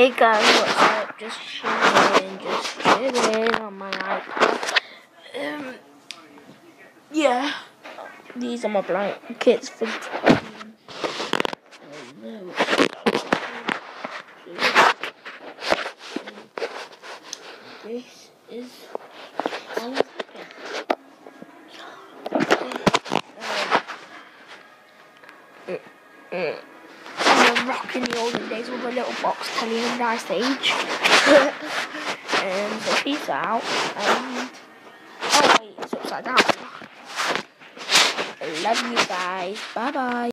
Hey guys, what's up? Just chilling, just chilling on my iPad. Um, yeah, these are my blankets for. This is of it. I'm rocking the olden days with a little box telly and nice age. and um, so peace out. And oh wait, it's upside down. I love you guys. Bye bye.